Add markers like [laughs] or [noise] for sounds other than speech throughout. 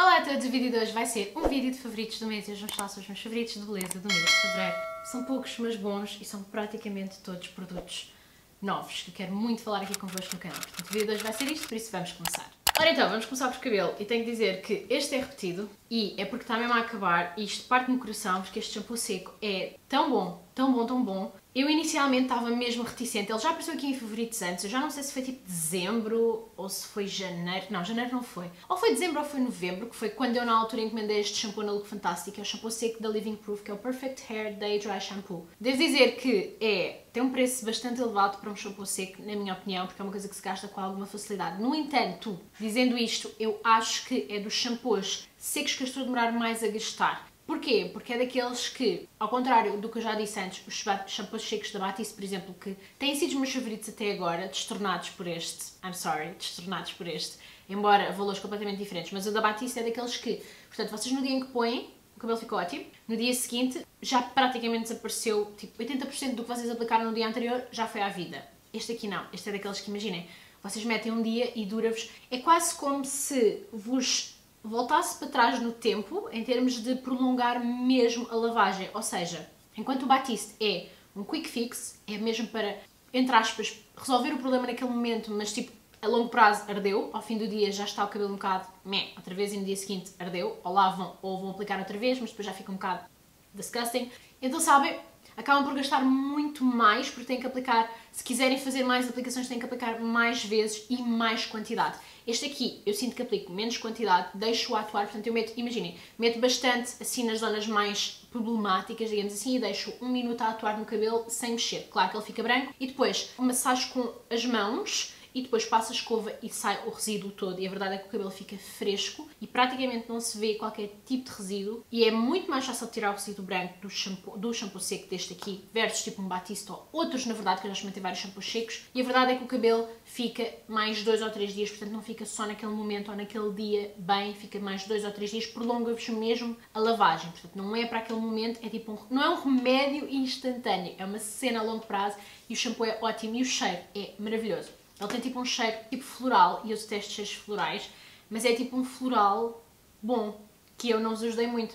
Olá a todos, o vídeo de hoje vai ser um vídeo de favoritos do mês e hoje vamos falar sobre os meus favoritos de beleza do mês de fevereiro. São poucos, mas bons e são praticamente todos produtos novos que eu quero muito falar aqui convosco no canal. Portanto, o vídeo de hoje vai ser isto, por isso vamos começar. Ora então, vamos começar por cabelo e tenho que dizer que este é repetido e é porque está mesmo a acabar e isto parte no coração porque este shampoo seco é tão bom, tão bom, tão bom eu inicialmente estava mesmo reticente, ele já apareceu aqui em favoritos antes, eu já não sei se foi tipo dezembro ou se foi janeiro, não, janeiro não foi. Ou foi dezembro ou foi novembro, que foi quando eu na altura encomendei este shampoo na Look Fantastic, é o shampoo seco da Living Proof, que é o Perfect Hair Day Dry Shampoo. Devo dizer que é, tem um preço bastante elevado para um shampoo seco, na minha opinião, porque é uma coisa que se gasta com alguma facilidade. No entanto, dizendo isto, eu acho que é dos shampoos secos que eu estou a demorar mais a gastar. Porquê? Porque é daqueles que, ao contrário do que eu já disse antes, os shampoos secos da Batiste, por exemplo, que têm sido os meus favoritos até agora, destornados por este, I'm sorry, destornados por este, embora valores completamente diferentes, mas o da Batiste é daqueles que, portanto, vocês no dia em que põem, o cabelo ficou ótimo, no dia seguinte já praticamente desapareceu, tipo, 80% do que vocês aplicaram no dia anterior já foi à vida. Este aqui não, este é daqueles que, imaginem, vocês metem um dia e dura-vos, é quase como se vos voltasse para trás no tempo em termos de prolongar mesmo a lavagem. Ou seja, enquanto o Batiste é um quick fix, é mesmo para, entre aspas, resolver o problema naquele momento, mas tipo, a longo prazo ardeu, ao fim do dia já está o cabelo um bocado meh, outra vez e no dia seguinte ardeu, ou lavam ou vão aplicar outra vez, mas depois já fica um bocado disgusting. Então sabem, acabam por gastar muito mais porque têm que aplicar, se quiserem fazer mais aplicações, têm que aplicar mais vezes e mais quantidade. Este aqui, eu sinto que aplico menos quantidade, deixo-o atuar, portanto eu meto, imaginem, meto bastante assim nas zonas mais problemáticas, digamos assim, e deixo um minuto a atuar no cabelo sem mexer. Claro que ele fica branco. E depois, massagem com as mãos, e depois passa a escova e sai o resíduo todo. E a verdade é que o cabelo fica fresco e praticamente não se vê qualquer tipo de resíduo. E é muito mais fácil tirar o resíduo branco do shampoo, do shampoo seco deste aqui, versus tipo um Batista ou outros, na verdade, que eu já experimentei vários shampoos secos. E a verdade é que o cabelo fica mais dois ou três dias, portanto não fica só naquele momento ou naquele dia bem, fica mais dois ou três dias, prolonga-vos mesmo a lavagem. Portanto, não é para aquele momento, é tipo um, não é um remédio instantâneo, é uma cena a longo prazo e o shampoo é ótimo e o cheiro é maravilhoso. Ele tem tipo um cheiro tipo floral, e eu detesto cheiros florais, mas é tipo um floral bom, que eu não vos ajudei muito.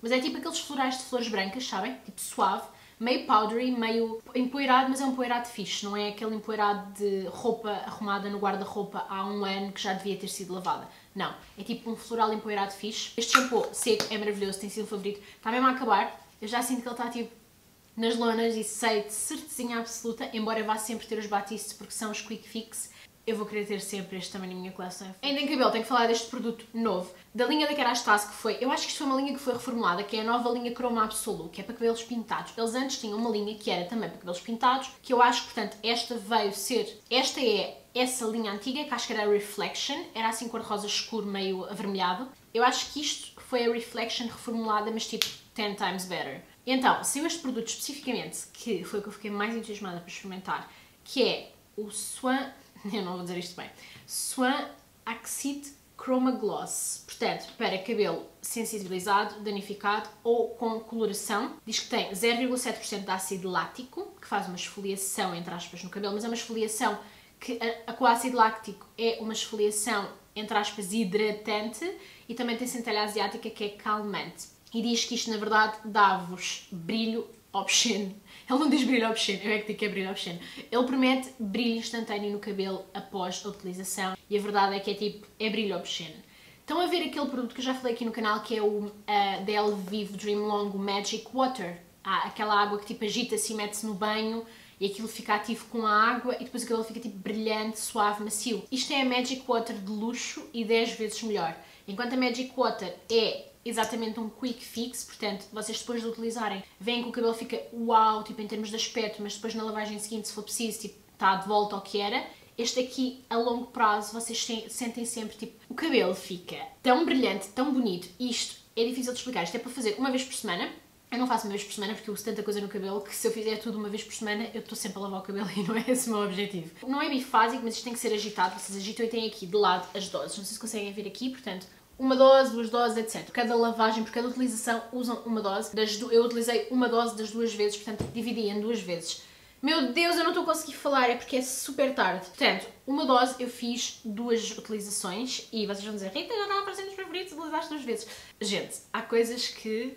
Mas é tipo aqueles florais de flores brancas, sabem? Tipo suave, meio powdery, meio empoeirado, mas é um empoeirado fixe, não é aquele empoeirado de roupa arrumada no guarda-roupa há um ano que já devia ter sido lavada. Não, é tipo um floral empoeirado fixe. Este shampoo seco é maravilhoso, tem sido o favorito. Está mesmo a acabar, eu já sinto que ele está tipo nas lonas e sei de certezinha absoluta, embora vá sempre ter os batistes porque são os quick fix, eu vou querer ter sempre este também na minha coleção. Ainda em cabelo, tenho que falar deste produto novo, da linha da Kerastase, que foi, eu acho que isto foi uma linha que foi reformulada, que é a nova linha Chroma Absolute, que é para cabelos pintados. Eles antes tinham uma linha que era também para cabelos pintados, que eu acho portanto, esta veio ser, esta é essa linha antiga, que acho que era Reflection, era assim cor-de-rosa escuro, meio avermelhado. Eu acho que isto foi a Reflection reformulada, mas tipo 10 times better. Então, saiu este produto especificamente, que foi o que eu fiquei mais entusiasmada para experimentar, que é o Swan, [laughs] eu não vou dizer isto bem, Swan Axit Chroma Gloss. Portanto, para cabelo sensibilizado, danificado ou com coloração. Diz que tem 0,7% de ácido lático, que faz uma esfoliação, entre aspas, no cabelo, mas é uma esfoliação que, a, a, com ácido láctico, é uma esfoliação, entre aspas, hidratante e também tem centelha asiática que é calmante e diz que isto na verdade dá-vos brilho obsceno. [laughs] Ele não diz brilho obsceno, eu é que digo que é brilho obsceno. Ele promete brilho instantâneo no cabelo após a utilização e a verdade é que é tipo, é brilho obsceno. Estão a ver aquele produto que eu já falei aqui no canal que é o uh, da Vivo Dream Long Magic Water. Ah, aquela água que tipo agita-se e mete-se no banho e aquilo fica ativo com a água e depois o cabelo fica tipo brilhante, suave, macio. Isto é a Magic Water de luxo e 10 vezes melhor. Enquanto a Magic Water é exatamente um quick fix, portanto, vocês depois de utilizarem, veem que o cabelo fica uau, tipo em termos de aspecto, mas depois na lavagem seguinte, se for preciso, tipo, está de volta ao que era. Este aqui, a longo prazo, vocês sentem sempre, tipo, o cabelo fica tão brilhante, tão bonito. Isto é difícil de explicar, isto é para fazer uma vez por semana. Eu não faço uma vez por semana porque eu uso tanta coisa no cabelo que se eu fizer tudo uma vez por semana eu estou sempre a lavar o cabelo [laughs] e não é esse o meu objetivo. Não é bifásico, mas isto tem que ser agitado. Vocês agitam e têm aqui de lado as doses. Não sei se conseguem ver aqui, portanto, uma dose, duas doses, etc. Cada lavagem, por cada utilização, usam uma dose. Eu utilizei uma dose das duas vezes, portanto, dividi em duas vezes. Meu Deus, eu não estou a conseguir falar, é porque é super tarde. Portanto, uma dose eu fiz duas utilizações e vocês vão dizer, Rita, já estava aparecendo nos favoritos, utilizaste duas vezes. Gente, há coisas que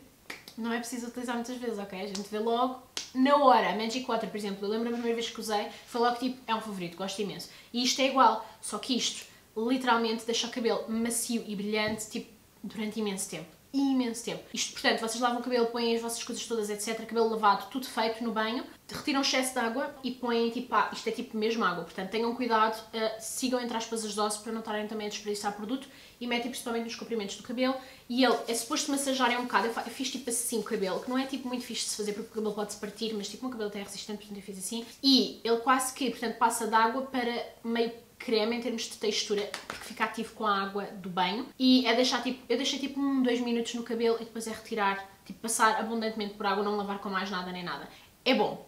não é preciso utilizar muitas vezes, ok? A gente vê logo na hora. A Magic Water, por exemplo, eu lembro a primeira vez que usei, foi logo tipo, é um favorito, gosto imenso. E isto é igual, só que isto literalmente deixa o cabelo macio e brilhante, tipo, durante imenso tempo imenso tempo. Isto, portanto, vocês lavam o cabelo, põem as vossas coisas todas, etc. Cabelo lavado, tudo feito no banho, retiram o excesso de água e põem tipo, ah, isto é tipo mesmo água. Portanto, tenham cuidado, uh, sigam entre aspas as doses para não estarem também a desperdiçar produto e metem principalmente nos comprimentos do cabelo. E ele é suposto massajarem um bocado. Eu, eu fiz tipo assim o cabelo, que não é tipo muito fixe de se fazer porque o cabelo pode se partir, mas tipo o cabelo tem resistente, portanto eu fiz assim. E ele quase que, portanto, passa de água para meio creme em termos de textura, porque fica ativo com a água do banho. E é deixar tipo, eu deixei tipo um, dois minutos no cabelo e depois é retirar, tipo passar abundantemente por água, não lavar com mais nada nem nada. É bom,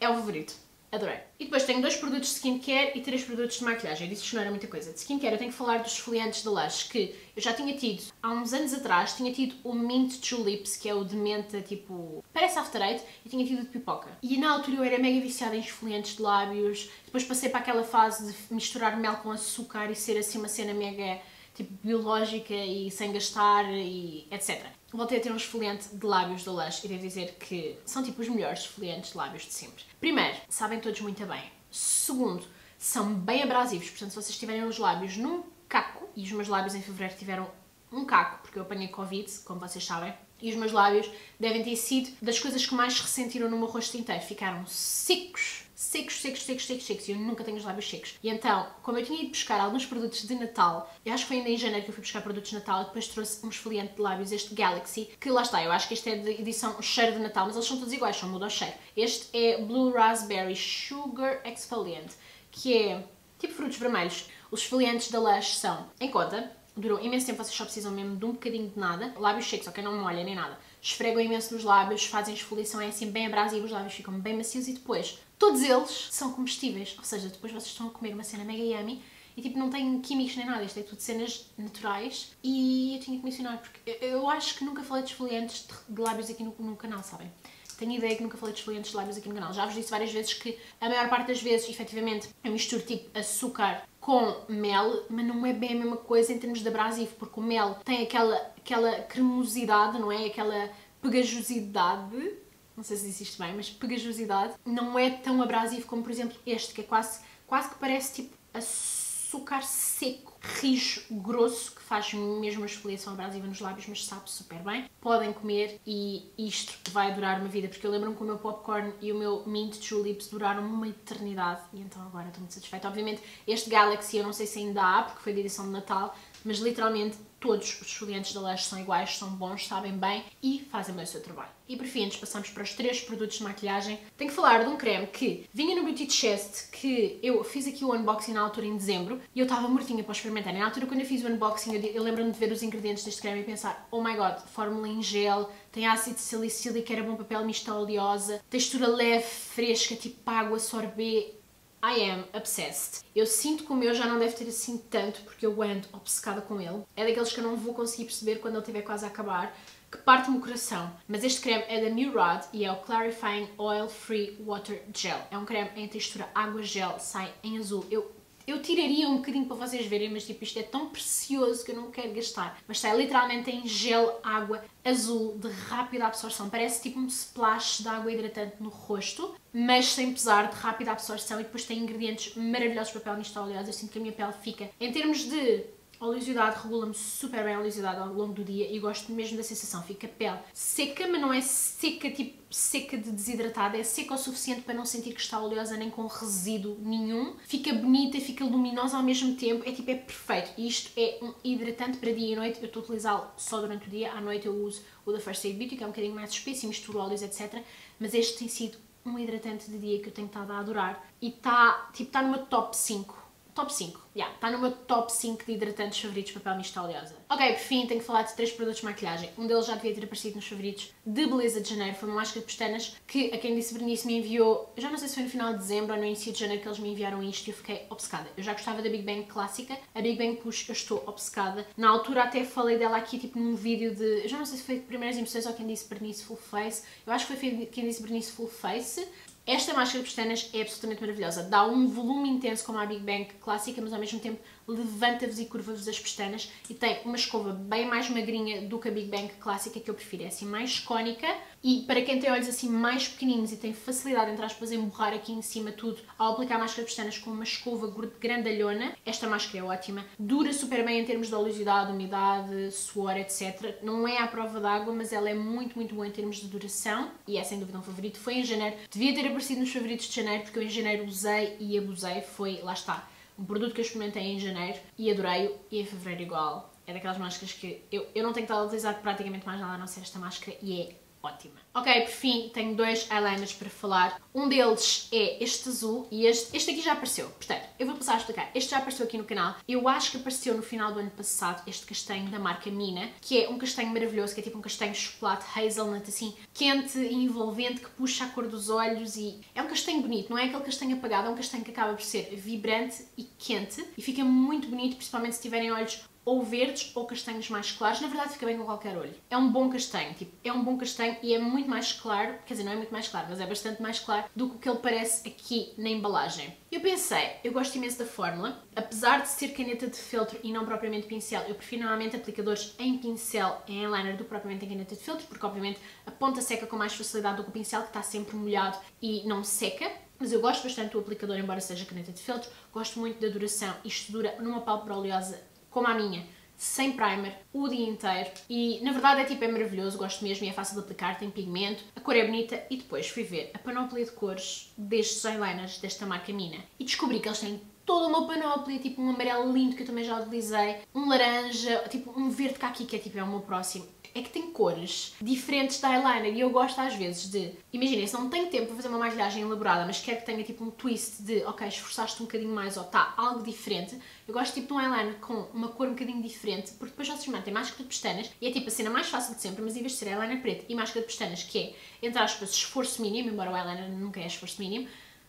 é o favorito. Adorei. E depois tenho dois produtos de skincare e três produtos de maquilhagem. Eu disse que não era muita coisa. De skincare eu tenho que falar dos esfoliantes da Lush, que eu já tinha tido há uns anos atrás. Tinha tido o Mint Tulips, que é o de menta, tipo... Parece After Eight. E tinha tido de pipoca. E na altura eu era mega viciada em esfoliantes de lábios. Depois passei para aquela fase de misturar mel com açúcar e ser assim uma cena mega tipo biológica e sem gastar e etc. Voltei a ter um esfoliante de lábios da Lush e devo dizer que são tipo os melhores esfoliantes de lábios de sempre. Primeiro, sabem todos muito bem. Segundo, são bem abrasivos, portanto se vocês tiverem os lábios num caco, e os meus lábios em fevereiro tiveram um caco, porque eu apanhei Covid, como vocês sabem, e os meus lábios devem ter sido das coisas que mais ressentiram no meu rosto inteiro. Ficaram secos secos, secos, secos, secos, secos. E eu nunca tenho os lábios secos. E então, como eu tinha ido buscar alguns produtos de Natal, eu acho que foi ainda em janeiro que eu fui buscar produtos de Natal, e depois trouxe um esfoliante de lábios, este Galaxy, que lá está, eu acho que este é de edição cheiro de Natal, mas eles são todos iguais, só muda o cheiro. Este é Blue Raspberry Sugar Exfoliant, que é tipo frutos vermelhos. Os esfoliantes da Lush são em conta, durou imenso tempo, vocês só precisam mesmo de um bocadinho de nada. Lábios secos, ok? Não molha nem nada. Esfregam imenso nos lábios, fazem esfoliação, é assim bem abrasivo, os lábios ficam bem macios e depois Todos eles são comestíveis, ou seja, depois vocês estão a comer uma cena mega yummy e tipo não tem químicos nem nada, isto é tudo cenas naturais e eu tinha que mencionar porque eu acho que nunca falei de esfoliantes de lábios aqui no, no canal, sabem? Tenho ideia que nunca falei de esfoliantes de lábios aqui no canal. Já vos disse várias vezes que a maior parte das vezes, efetivamente, eu misturo tipo açúcar com mel, mas não é bem a mesma coisa em termos de abrasivo, porque o mel tem aquela, aquela cremosidade, não é? Aquela pegajosidade não sei se isto bem, mas pegajosidade, não é tão abrasivo como, por exemplo, este, que é quase, quase que parece tipo açúcar seco, rijo, grosso, que faz mesmo a esfoliação abrasiva nos lábios, mas sabe super bem. Podem comer e isto vai durar uma vida, porque eu lembro-me que o meu popcorn e o meu mint tulips duraram uma eternidade e então agora estou muito satisfeita. Obviamente, este Galaxy eu não sei se ainda há, porque foi de edição de Natal, mas literalmente todos os esfoliantes da Lush são iguais, são bons, sabem bem e fazem bem o seu trabalho. E por fim, antes passamos para os três produtos de maquilhagem, tenho que falar de um creme que vinha no Beauty Chest, que eu fiz aqui o unboxing na altura em dezembro e eu estava mortinha para experimentar. Na altura, quando eu fiz o unboxing, eu, eu lembro-me de ver os ingredientes deste creme e pensar, oh my god, fórmula em gel, tem ácido salicílico, era bom papel mista oleosa, textura leve, fresca, tipo água, sorbet, I am obsessed. Eu sinto que o meu já não deve ter assim tanto, porque eu ando obcecada com ele. É daqueles que eu não vou conseguir perceber quando ele estiver quase a acabar, que parte-me o coração. Mas este creme é da Murad e é o Clarifying Oil Free Water Gel. É um creme em textura água-gel, sai em azul. Eu eu tiraria um bocadinho para vocês verem, mas tipo, isto é tão precioso que eu não quero gastar. Mas sai literalmente em gel, água azul, de rápida absorção. Parece tipo um splash de água hidratante no rosto, mas sem pesar, de rápida absorção. E depois tem ingredientes maravilhosos para a pele nisto oleosa. Eu sinto que a minha pele fica, em termos de a oleosidade regula-me super bem a oleosidade ao longo do dia e gosto mesmo da sensação. Fica pele seca, mas não é seca tipo seca de desidratada, é seca o suficiente para não sentir que está oleosa nem com resíduo nenhum. Fica bonita, fica luminosa ao mesmo tempo, é tipo, é perfeito. E isto é um hidratante para dia e noite, eu estou a utilizá-lo só durante o dia, à noite eu uso o da First Aid Beauty, que é um bocadinho mais espesso e misturo óleos, etc. Mas este tem sido um hidratante de dia que eu tenho estado a adorar e está, tipo, está numa top 5 top 5. Yeah, está no meu top 5 de hidratantes favoritos para pele mista oleosa. Ok, por fim, tenho que falar de três produtos de maquilhagem. Um deles já devia ter aparecido nos favoritos de Beleza de Janeiro. Foi uma máscara de pestanas que, a quem disse Bernice, me enviou... Eu já não sei se foi no final de dezembro ou no início de janeiro que eles me enviaram isto e eu fiquei obcecada. Eu já gostava da Big Bang clássica. A Big Bang Push eu estou obcecada. Na altura até falei dela aqui, tipo, num vídeo de... Eu já não sei se foi primeiras impressões ou quem disse Bernice Full Face. Eu acho que foi quem disse Bernice Full Face Esta máscara de pestanas é absolutamente maravilhosa. Dá um volume intenso como a Big Bang clássica, mas ao mesmo tempo levanta-vos e curva-vos as pestanas e tem uma escova bem mais magrinha do que a Big Bang clássica que eu prefiro. É assim mais cônica e para quem tem olhos assim mais pequeninos e tem facilidade, entre aspas, em borrar aqui em cima tudo ao aplicar a máscara de pestanas com uma escova grandalhona, esta máscara é ótima. Dura super bem em termos de oleosidade, umidade, suor, etc. Não é à prova d'água, mas ela é muito, muito boa em termos de duração e é sem dúvida um favorito. Foi em janeiro, devia ter aparecido nos favoritos de janeiro porque eu em janeiro usei e abusei, foi, lá está, um produto que eu experimentei em janeiro e adorei-o e em fevereiro igual. É daquelas máscaras que eu, eu não tenho estado a utilizar praticamente mais nada a não ser esta máscara e é ótima. Ok, por fim, tenho dois eyeliners para falar. Um deles é este azul e este, este aqui já apareceu. Portanto, eu vou passar a explicar. Este já apareceu aqui no canal. Eu acho que apareceu no final do ano passado este castanho da marca Mina, que é um castanho maravilhoso, que é tipo um castanho chocolate hazelnut, assim, quente e envolvente, que puxa a cor dos olhos e é um castanho bonito, não é aquele castanho apagado, é um castanho que acaba por ser vibrante e quente e fica muito bonito, principalmente se tiverem olhos ou verdes ou castanhos mais claros. Na verdade fica bem com qualquer olho. É um bom castanho, tipo, é um bom castanho e é muito mais claro, quer dizer, não é muito mais claro, mas é bastante mais claro do que o que ele parece aqui na embalagem. Eu pensei, eu gosto imenso da fórmula, apesar de ser caneta de feltro e não propriamente pincel, eu prefiro normalmente aplicadores em pincel, em eyeliner, do que propriamente em caneta de feltro, porque obviamente a ponta seca com mais facilidade do que o pincel, que está sempre molhado e não seca. Mas eu gosto bastante do aplicador, embora seja caneta de feltro, gosto muito da duração, isto dura numa pálpebra oleosa como a minha, sem primer, o dia inteiro. E na verdade é tipo, é maravilhoso, gosto mesmo e é fácil de aplicar, tem pigmento, a cor é bonita e depois fui ver a panóplia de cores destes eyeliners desta marca Mina. E descobri que eles têm toda uma panóplia, tipo um amarelo lindo que eu também já utilizei, um laranja, tipo um verde caqui que é tipo é o meu próximo é que tem cores diferentes de eyeliner e eu gosto às vezes de, imaginem, se não tenho tempo para fazer uma maquilhagem elaborada, mas quero que tenha tipo um twist de, ok, esforçaste um bocadinho mais ou tá, algo diferente, eu gosto tipo de um eyeliner com uma cor um bocadinho diferente, porque depois vocês metem máscara de pestanas e é tipo a cena mais fácil de sempre, mas em vez de ser eyeliner preto e máscara de pestanas, que é, entre aspas, esforço mínimo, embora o eyeliner nunca é esforço mínimo,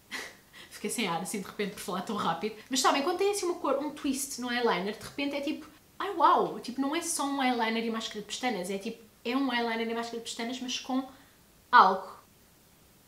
[laughs] fiquei sem ar assim de repente por falar tão rápido, mas sabem, quando tem assim uma cor, um twist no eyeliner, de repente é tipo ai uau, tipo, não é só um eyeliner e máscara de pestanas, é tipo, é um eyeliner e máscara de pestanas, mas com algo.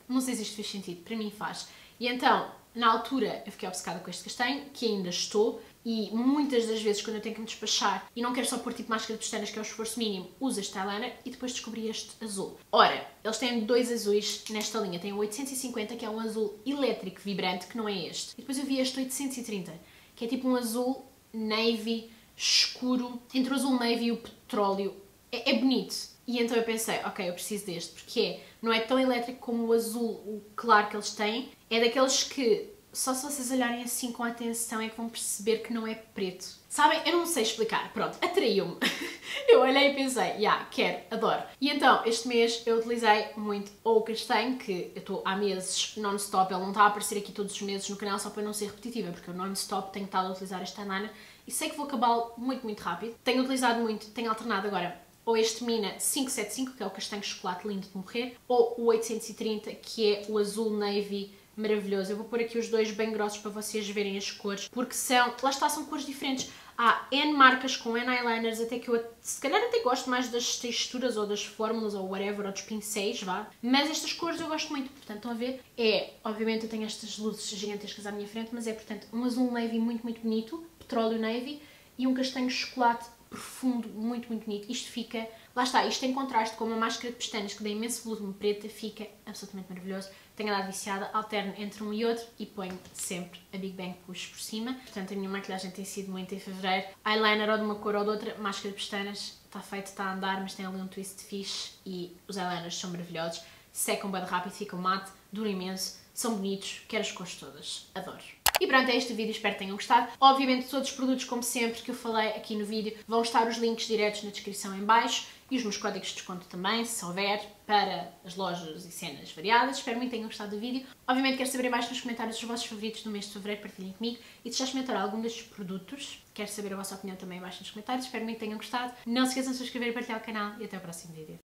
Não sei se isto fez sentido, para mim faz. E então, na altura, eu fiquei obcecada com este castanho, que ainda estou, e muitas das vezes quando eu tenho que me despachar e não quero só pôr tipo máscara de pestanas, que é o esforço mínimo, uso este eyeliner e depois descobri este azul. Ora, eles têm dois azuis nesta linha. Tem o 850, que é um azul elétrico vibrante, que não é este. E depois eu vi este 830, que é tipo um azul navy escuro, entre o azul navy e o petróleo. É, é, bonito. E então eu pensei, ok, eu preciso deste, porque é, não é tão elétrico como o azul, o claro que eles têm. É daqueles que só se vocês olharem assim com atenção é que vão perceber que não é preto. Sabem? Eu não sei explicar. Pronto, atraiu-me. [laughs] eu olhei e pensei, já, yeah, quero, adoro. E então, este mês eu utilizei muito o castanho, que eu estou há meses non-stop, ele não está a aparecer aqui todos os meses no canal só para não ser repetitiva, porque eu non-stop tenho estado a utilizar esta eyeliner e sei que vou acabá-lo muito, muito rápido. Tenho utilizado muito, tenho alternado agora ou este Mina 575, que é o castanho chocolate lindo de morrer, ou o 830, que é o azul navy maravilhoso. Eu vou pôr aqui os dois bem grossos para vocês verem as cores, porque são, lá está, são cores diferentes. Há N marcas com N eyeliners, até que eu se calhar até gosto mais das texturas ou das fórmulas ou whatever, ou dos pincéis, vá. Mas estas cores eu gosto muito, portanto, estão a ver? É, obviamente eu tenho estas luzes gigantescas à minha frente, mas é, portanto, um azul navy muito, muito bonito, petróleo navy, e um castanho chocolate profundo, muito, muito bonito. Isto fica, lá está, isto em contraste com uma máscara de pestanas que dá imenso volume preta, fica absolutamente maravilhoso. Tenho andado viciada, alterno entre um e outro e ponho sempre a Big Bang Push por cima. Portanto, a minha maquilhagem tem sido muito em fevereiro. Eyeliner ou de uma cor ou de outra, máscara de pestanas, está feito, está a andar, mas tem ali um twist fixe e os eyeliners são maravilhosos. Secam bem rápido, ficam mate, duram imenso, são bonitos, quero as cores todas, adoro. E pronto, é este vídeo, espero que tenham gostado. Obviamente todos os produtos, como sempre, que eu falei aqui no vídeo, vão estar os links diretos na descrição em baixo e os meus códigos de desconto também, se houver, para as lojas e cenas variadas. Espero muito que tenham gostado do vídeo. Obviamente quero saber mais nos comentários os vossos favoritos do mês de Fevereiro, partilhem comigo. E se já experimentaram algum destes produtos, quero saber a vossa opinião também abaixo nos comentários. Espero muito que tenham gostado. Não se esqueçam de se inscrever e partilhar o canal e até o próximo vídeo.